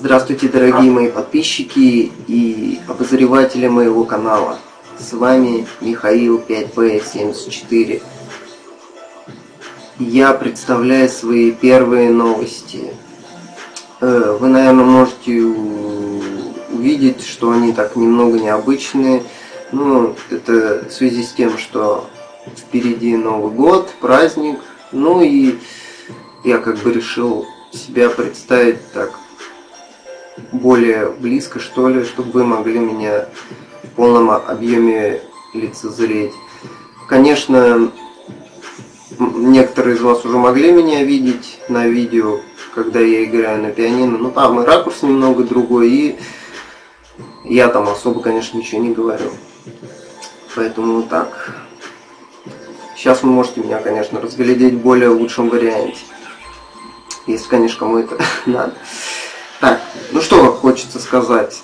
Здравствуйте, дорогие мои подписчики и обозреватели моего канала. С вами Михаил 5P74. Я представляю свои первые новости. Э, вы, наверное, можете увидеть, что они так немного необычные. Ну, это в связи с тем, что впереди Новый год, праздник. Ну и я как бы решил себя представить так более близко, что ли, чтобы вы могли меня в полном объеме лицезреть. Конечно, некоторые из вас уже могли меня видеть на видео, когда я играю на пианино. Ну там и ракурс немного другой, и я там особо, конечно, ничего не говорю. Поэтому так. Сейчас вы можете меня, конечно, разглядеть в более лучшем варианте. Если, конечно, кому это надо. Так, ну что хочется сказать?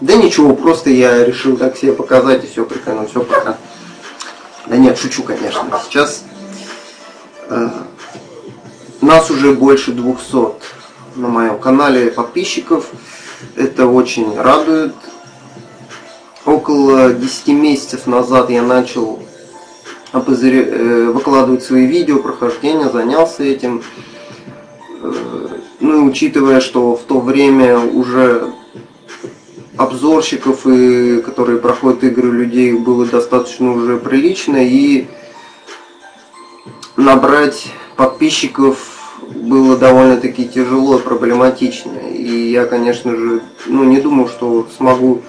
Да ничего, просто я решил так себе показать и все прикольно, все пока. Да нет, шучу, конечно. Сейчас э, нас уже больше 200 на моем канале подписчиков. Это очень радует. Около 10 месяцев назад я начал э, выкладывать свои видео прохождения, занялся этим. Э, ну и учитывая, что в то время уже обзорщиков, и, которые проходят игры людей, было достаточно уже прилично, и набрать подписчиков было довольно-таки тяжело, проблематично. И я, конечно же, ну, не думал, что смогу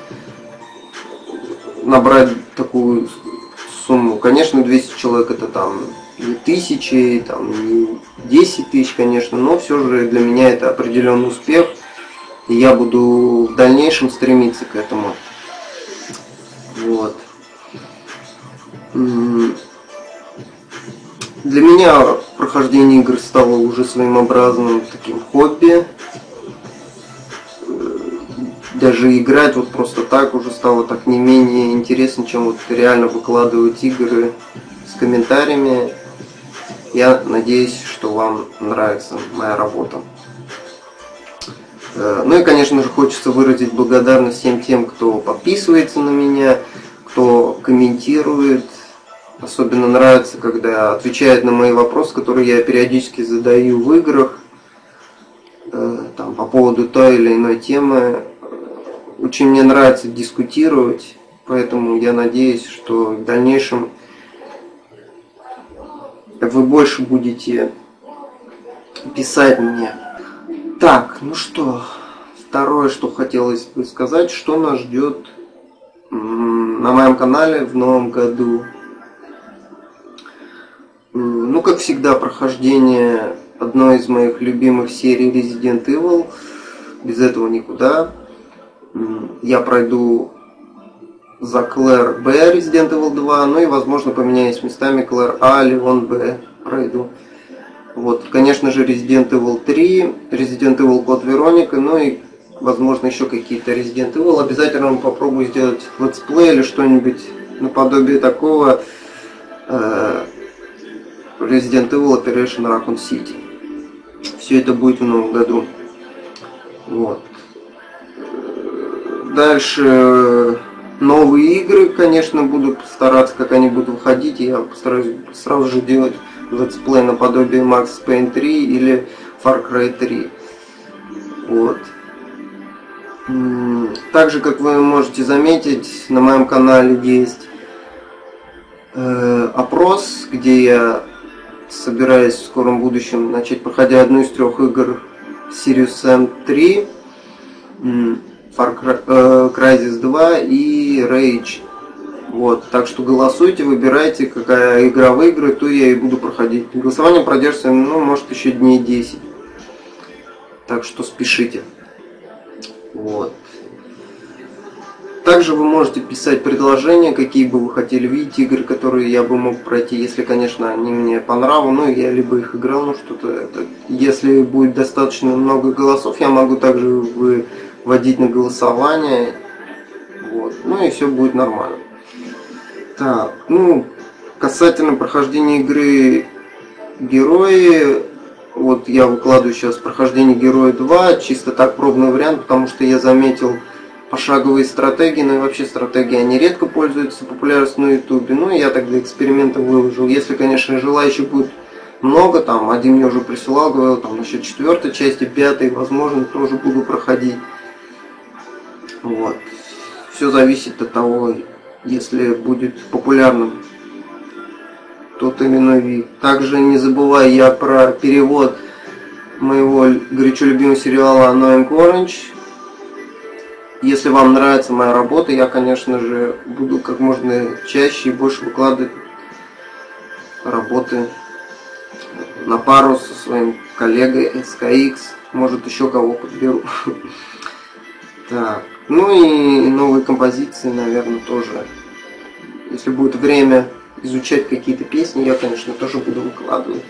набрать такую сумму. Конечно, 200 человек это там не тысячи, там, не 10 тысяч, конечно, но все же для меня это определенный успех, и я буду в дальнейшем стремиться к этому. Вот. Для меня прохождение игр стало уже своим образным таким хобби. Даже играть вот просто так уже стало так не менее интересно, чем вот реально выкладывать игры с комментариями я надеюсь, что вам нравится моя работа. Э, ну и, конечно же, хочется выразить благодарность всем тем, кто подписывается на меня, кто комментирует. Особенно нравится, когда отвечает на мои вопросы, которые я периодически задаю в играх э, там, по поводу той или иной темы. Очень мне нравится дискутировать, поэтому я надеюсь, что в дальнейшем вы больше будете писать мне. Так, ну что, второе, что хотелось бы сказать, что нас ждет на моем канале в новом году. Ну, как всегда, прохождение одной из моих любимых серий Resident Evil. Без этого никуда. Я пройду за Клэр Б Resident Evil 2, ну и возможно поменяюсь местами Клэр А, Леон Б пройду. Вот, конечно же, Resident Evil 3, Resident Evil Код Вероника, ну и, возможно, еще какие-то Resident Evil. Обязательно попробую сделать летсплей или что-нибудь наподобие такого э, Resident Evil Operation Raccoon City. Все это будет в новом году. Вот. Дальше новые игры, конечно, буду стараться, как они будут выходить. Я постараюсь сразу же делать летсплей наподобие Max Payne 3 или Far Cry 3. Вот. Также, как вы можете заметить, на моем канале есть э, опрос, где я собираюсь в скором будущем начать проходить одну из трех игр Sirius M3. Far Cry 2 э, и Rage. Вот, так что голосуйте, выбирайте, какая игра выиграет, то я и буду проходить. Голосование продержится, ну, может, еще дней 10. Так что спешите. Вот. Также вы можете писать предложения, какие бы вы хотели видеть, игры, которые я бы мог пройти, если, конечно, они мне по нраву, ну, я либо их играл, ну, что-то. Если будет достаточно много голосов, я могу также вы вводить на голосование. Ну и все будет нормально. Так, ну, касательно прохождения игры герои, вот я выкладываю сейчас прохождение Героя 2, чисто так пробный вариант, потому что я заметил пошаговые стратегии, ну и вообще стратегии, они редко пользуются популярностью на ютубе. Ну и я тогда экспериментом выложил. Если, конечно, желающих будет много, там, один мне уже присылал, говорил, там, насчет четвертой части, пятой, возможно, тоже буду проходить. Вот. Все зависит от того, если будет популярным тот именной вид. Также не забывай я про перевод моего горячо любимого сериала Annoying Orange если вам нравится моя работа, я, конечно же, буду как можно чаще и больше выкладывать работы на пару со своим коллегой SKX. Может, еще кого подберу. Так. Ну и новые композиции, наверное, тоже. Если будет время изучать какие-то песни, я, конечно, тоже буду выкладывать.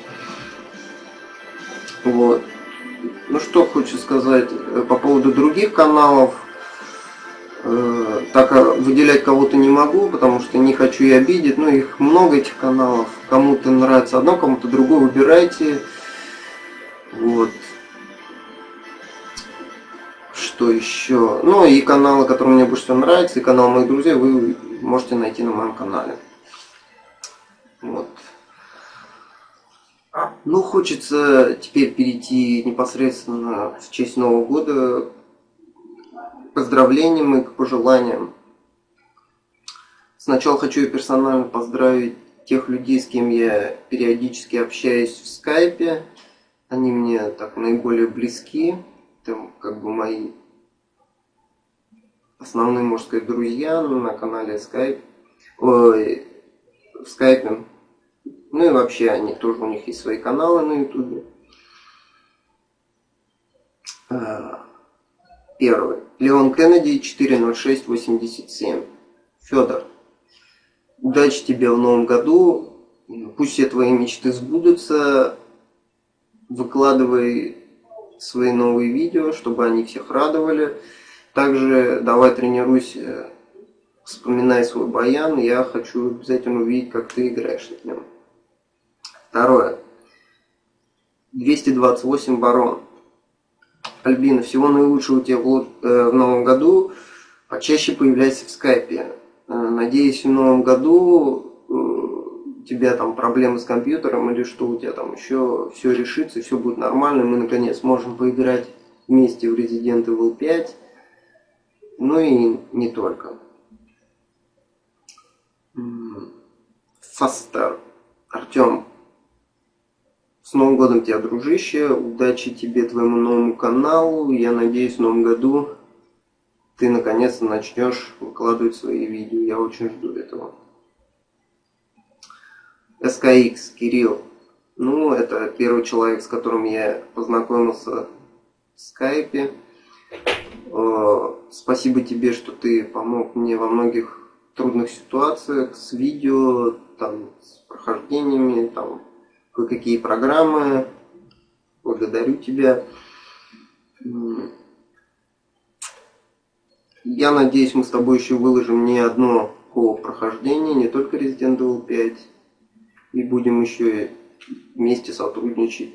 Вот. Ну что хочу сказать э, по поводу других каналов. Э, так а выделять кого-то не могу, потому что не хочу и обидеть. Ну, их много этих каналов. Кому-то нравится одно, кому-то другое. Выбирайте. Вот. Что еще? Ну, и каналы, которые мне больше всего нравятся, и канал моих друзей вы можете найти на моем канале. Вот. Ну, хочется теперь перейти непосредственно в честь Нового года поздравлениям и к пожеланиям. Сначала хочу персонально поздравить тех людей, с кем я периодически общаюсь в скайпе. Они мне так наиболее близки. Там как бы мои основные, можно сказать, друзья на канале Skype. Ой, в скайпе. Ну и вообще они тоже, у них есть свои каналы на ютубе. А, Первый. Леон Кеннеди 40687. Федор, удачи тебе в новом году. Пусть все твои мечты сбудутся. Выкладывай свои новые видео, чтобы они всех радовали. Также давай тренируйся, вспоминай свой баян. Я хочу обязательно увидеть, как ты играешь на нем. Второе. 228 барон. Альбина, всего наилучшего тебе в, э, в новом году. Почаще появляйся в скайпе. Э, надеюсь, в новом году э, у тебя там проблемы с компьютером или что у тебя там еще все решится, все будет нормально. Мы наконец сможем поиграть вместе в Resident Evil 5. Ну и не только. Фастер. Артем, с Новым годом тебя, дружище. Удачи тебе, твоему новому каналу. Я надеюсь, в новом году ты наконец-то начнешь выкладывать свои видео. Я очень жду этого. SKX, Кирилл. Ну, это первый человек, с которым я познакомился в скайпе. Спасибо тебе, что ты помог мне во многих трудных ситуациях с видео, там, с прохождениями, там, кое-какие программы. Благодарю тебя. Я надеюсь, мы с тобой еще выложим не одно по прохождение, не только Resident Evil 5. И будем еще вместе сотрудничать,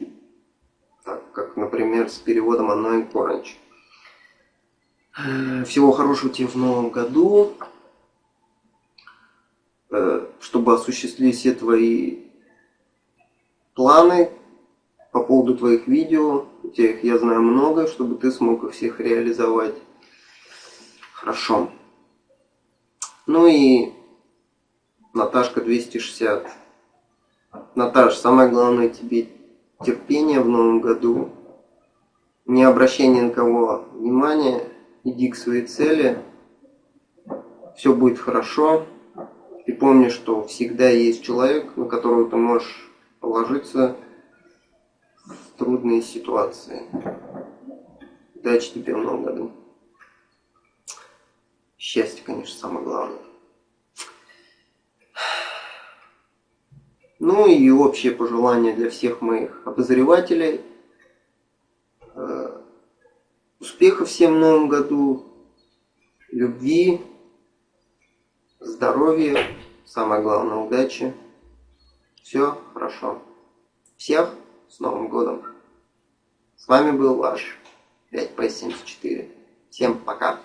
так как, например, с переводом Annoying Orange. Всего хорошего тебе в новом году, э, чтобы осуществить все твои планы по поводу твоих видео. Их, я знаю, много, чтобы ты смог их всех реализовать. Хорошо. Ну и Наташка 260. Наташ, самое главное тебе терпение в новом году. Не обращение на кого внимания. Иди к своей цели. Все будет хорошо. И помни, что всегда есть человек, на которого ты можешь положиться в трудные ситуации. Удачи тебе в новом году. Счастье, конечно, самое главное. Ну и общее пожелание для всех моих обозревателей. Успехов всем в новом году, любви, здоровья, самое главное удачи. Все хорошо. Всех с Новым годом! С вами был ваш 5P74. Всем пока!